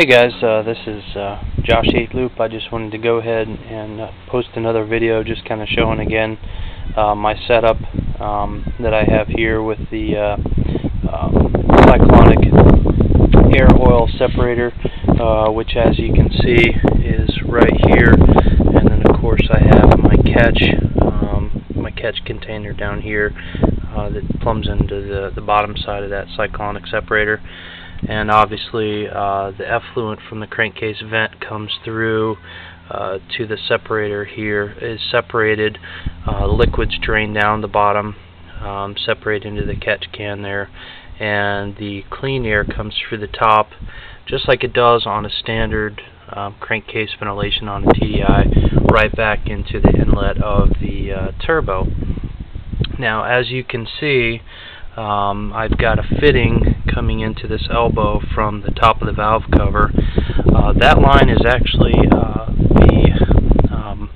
Hey guys, uh, this is uh, Josh 8 Loop. I just wanted to go ahead and uh, post another video just kind of showing again uh, my setup um, that I have here with the uh, um, cyclonic air oil separator uh, which as you can see is right here and then of course I have my catch um, my catch container down here that plumbs into the, the bottom side of that cyclonic separator and obviously uh, the effluent from the crankcase vent comes through uh, to the separator here is separated uh, liquids drain down the bottom um, separate into the catch can there and the clean air comes through the top just like it does on a standard um, crankcase ventilation on a TDI right back into the inlet of the uh, turbo. Now as you can see um, I've got a fitting coming into this elbow from the top of the valve cover. Uh, that line is actually uh, the um,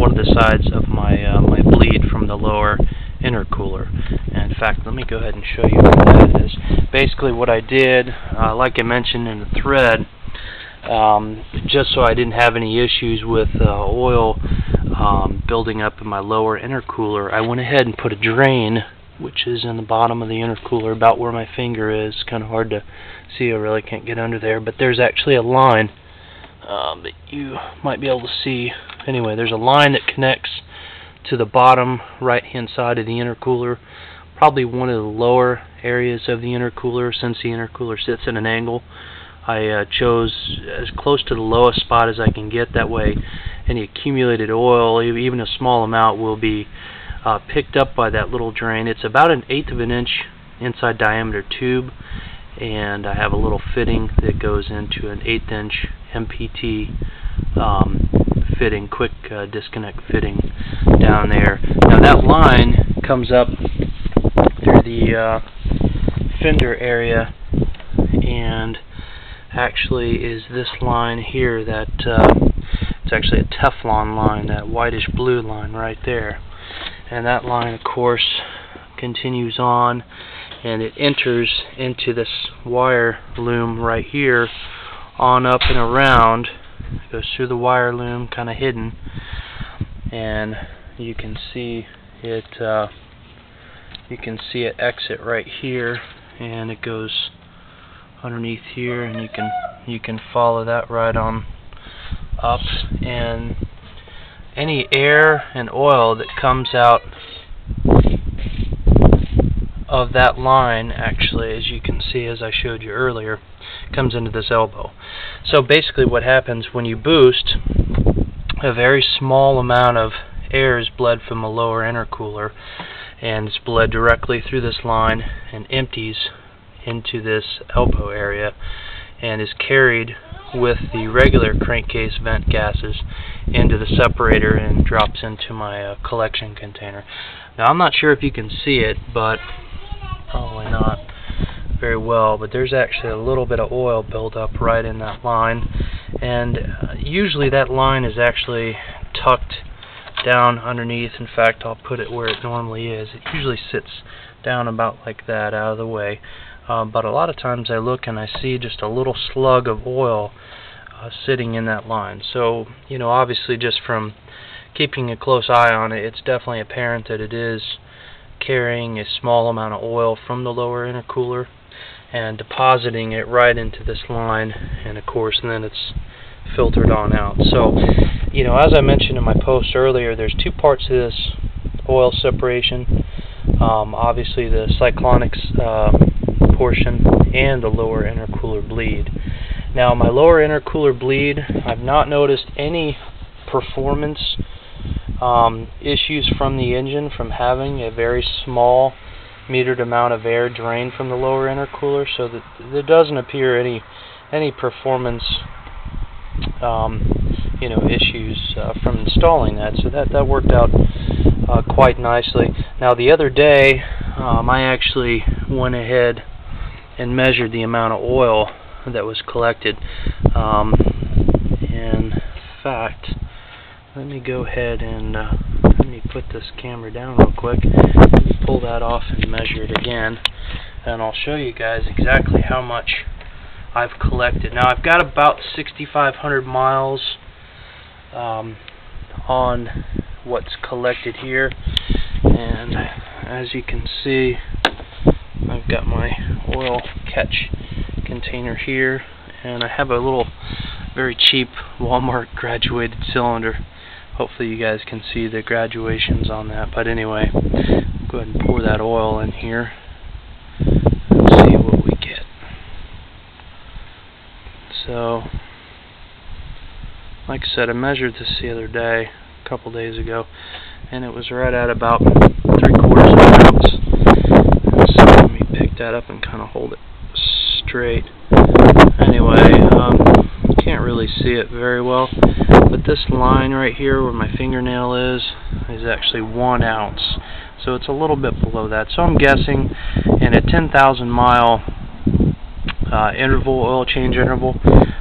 one of the sides of my uh, my bleed from the lower intercooler. And in fact, let me go ahead and show you what that is. Basically, what I did, uh, like I mentioned in the thread, um, just so I didn't have any issues with uh, oil um, building up in my lower intercooler, I went ahead and put a drain which is in the bottom of the intercooler about where my finger is. Kind of hard to see, I really can't get under there, but there's actually a line um, that you might be able to see. Anyway, there's a line that connects to the bottom right hand side of the intercooler, probably one of the lower areas of the intercooler since the intercooler sits at an angle. I uh, chose as close to the lowest spot as I can get, that way any accumulated oil, even a small amount, will be uh, picked up by that little drain. It's about an eighth of an inch inside diameter tube and I have a little fitting that goes into an eighth inch MPT um, fitting, quick uh, disconnect fitting down there. Now that line comes up through the uh, fender area and actually is this line here that uh, it's actually a Teflon line, that whitish blue line right there and that line of course continues on and it enters into this wire loom right here on up and around. It goes through the wire loom kind of hidden and you can see it uh, you can see it exit right here and it goes underneath here and you can you can follow that right on up and any air and oil that comes out of that line actually as you can see as I showed you earlier comes into this elbow. So basically what happens when you boost a very small amount of air is bled from the lower intercooler and it's bled directly through this line and empties into this elbow area and is carried with the regular crankcase vent gases into the separator and drops into my uh, collection container. Now I'm not sure if you can see it, but probably not very well, but there's actually a little bit of oil buildup right in that line, and uh, usually that line is actually tucked down underneath. In fact, I'll put it where it normally is. It usually sits down about like that out of the way. Uh, but a lot of times I look and I see just a little slug of oil uh, sitting in that line. So, you know, obviously just from keeping a close eye on it, it's definitely apparent that it is carrying a small amount of oil from the lower intercooler and depositing it right into this line and of course and then it's filtered on out. So, you know, as I mentioned in my post earlier, there's two parts to this oil separation. Um, obviously the cyclonics uh, portion and the lower intercooler bleed. Now my lower intercooler bleed, I've not noticed any performance um, issues from the engine from having a very small metered amount of air drained from the lower intercooler so that there doesn't appear any any performance um, you know issues uh, from installing that. So that that worked out uh, quite nicely. Now the other day um, I actually went ahead and measured the amount of oil that was collected. Um, in fact, let me go ahead and uh, let me put this camera down real quick. Let me pull that off and measure it again, and I'll show you guys exactly how much I've collected. Now I've got about 6,500 miles um, on what's collected here, and as you can see, I've got my oil catch container here, and I have a little very cheap Walmart graduated cylinder. Hopefully you guys can see the graduations on that, but anyway, go ahead and pour that oil in here and see what we get. So, like I said, I measured this the other day, a couple days ago, and it was right at about three quarters of an ounce. So let me pick that up and kind of hold it straight. Anyway, um, can't really see it very well, but this line right here where my fingernail is, is actually one ounce. So it's a little bit below that. So I'm guessing in a 10,000 mile uh, interval, oil change interval,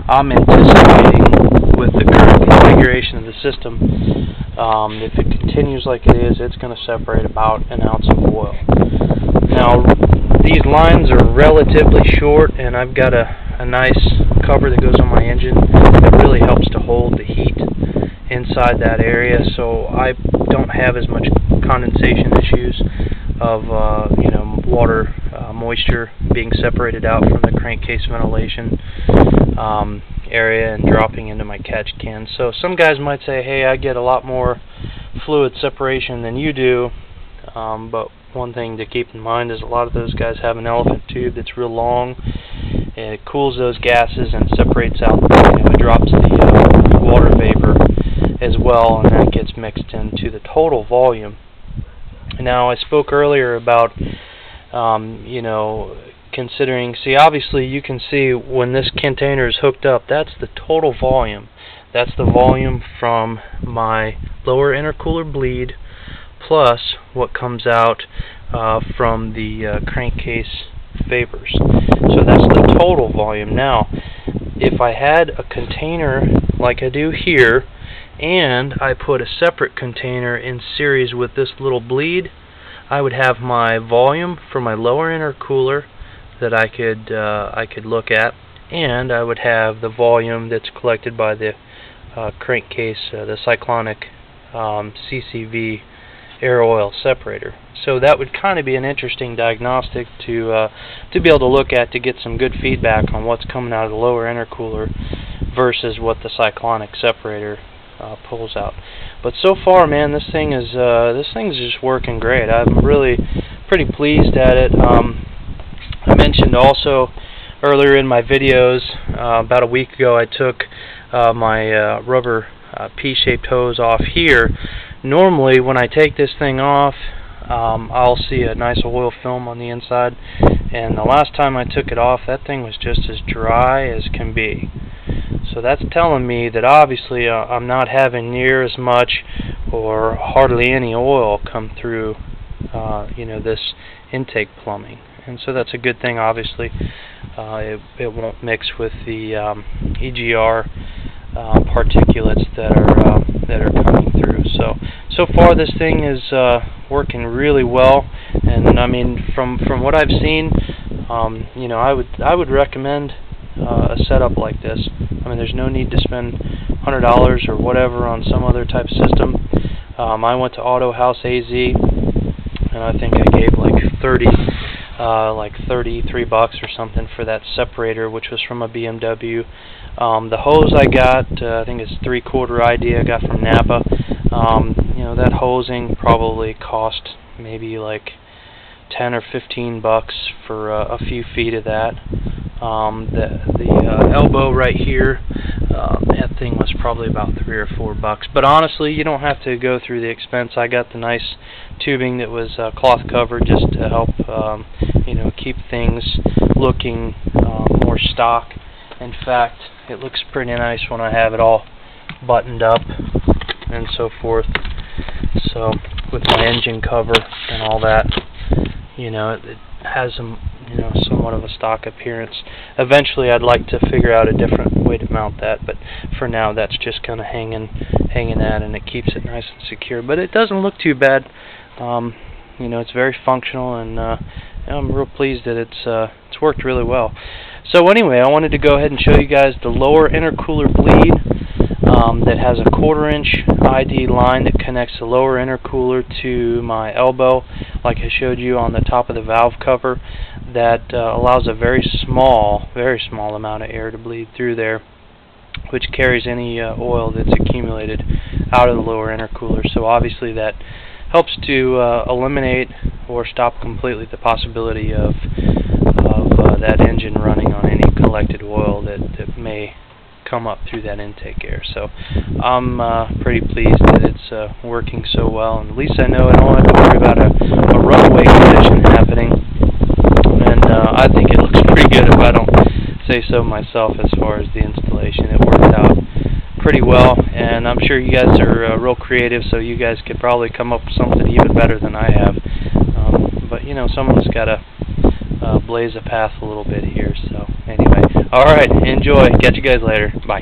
I'm anticipating with the current configuration of the system, um, if it continues like it is, it's going to separate about an ounce of oil. Now, these lines are relatively short, and I've got a, a nice cover that goes on my engine that really helps to hold the heat inside that area, so I don't have as much condensation issues of uh, you know water uh, moisture being separated out from the crankcase ventilation um, area and dropping into my catch can. So some guys might say, hey, I get a lot more fluid separation than you do, um, but one thing to keep in mind is a lot of those guys have an elephant tube that's real long. It cools those gases and separates out, you know, it drops the uh, water vapor as well, and that gets mixed into the total volume. Now, I spoke earlier about, um, you know, considering, see, obviously you can see when this container is hooked up, that's the total volume. That's the volume from my lower intercooler bleed plus what comes out uh, from the uh, crankcase vapors. So that's the total volume. Now, if I had a container like I do here, and I put a separate container in series with this little bleed, I would have my volume for my lower intercooler that I could uh, I could look at, and I would have the volume that's collected by the uh, crankcase, uh, the cyclonic um, CCV air oil separator. So that would kind of be an interesting diagnostic to uh, to be able to look at to get some good feedback on what's coming out of the lower intercooler versus what the cyclonic separator uh, pulls out. But so far, man, this thing is uh, this thing's just working great. I'm really pretty pleased at it. Um, I mentioned also earlier in my videos uh, about a week ago I took uh, my uh, rubber uh, P-shaped hose off here. Normally, when I take this thing off, um, I'll see a nice oil film on the inside. And the last time I took it off, that thing was just as dry as can be. So that's telling me that obviously uh, I'm not having near as much or hardly any oil come through, uh, you know, this intake plumbing. And so that's a good thing. Obviously, uh, it it won't mix with the um, EGR uh, particulates that are uh, that are coming through. So so far this thing is uh, working really well, and I mean from from what I've seen, um, you know I would I would recommend uh, a setup like this. I mean, there's no need to spend hundred dollars or whatever on some other type of system. Um, I went to Autohaus AZ, and I think I gave like thirty, uh, like thirty-three bucks or something for that separator, which was from a BMW. Um, the hose I got, uh, I think it's three-quarter ID I got from Napa. Um, you know, that hosing probably cost maybe like 10 or 15 bucks for uh, a few feet of that. Um, the the uh, elbow right here, uh, that thing was probably about three or four bucks. But honestly, you don't have to go through the expense. I got the nice tubing that was uh, cloth covered just to help, um, you know, keep things looking uh, more stock. In fact, it looks pretty nice when I have it all buttoned up and so forth. So with my engine cover and all that, you know, it, it has some, you know, somewhat of a stock appearance. Eventually, I'd like to figure out a different way to mount that, but for now, that's just kind of hanging, hanging at, and it keeps it nice and secure. But it doesn't look too bad. Um, you know, it's very functional, and uh, I'm real pleased that it's uh, it's worked really well. So anyway, I wanted to go ahead and show you guys the lower intercooler bleed um, that has a quarter inch ID line that connects the lower intercooler to my elbow like I showed you on the top of the valve cover that uh, allows a very small, very small amount of air to bleed through there which carries any uh, oil that's accumulated out of the lower intercooler. So obviously that helps to uh, eliminate or stop completely the possibility of of uh, that engine running on any collected oil that, that may come up through that intake air. So I'm uh, pretty pleased that it's uh, working so well, and at least I know I don't have to worry about a, a runaway condition happening. And uh, I think it looks pretty good if I don't say so myself as far as the installation. It worked out pretty well, and I'm sure you guys are uh, real creative, so you guys could probably come up with something even better than I have. Um, but you know, someone's got to uh, blaze a path a little bit here. So anyway, all right, enjoy. Catch you guys later. Bye.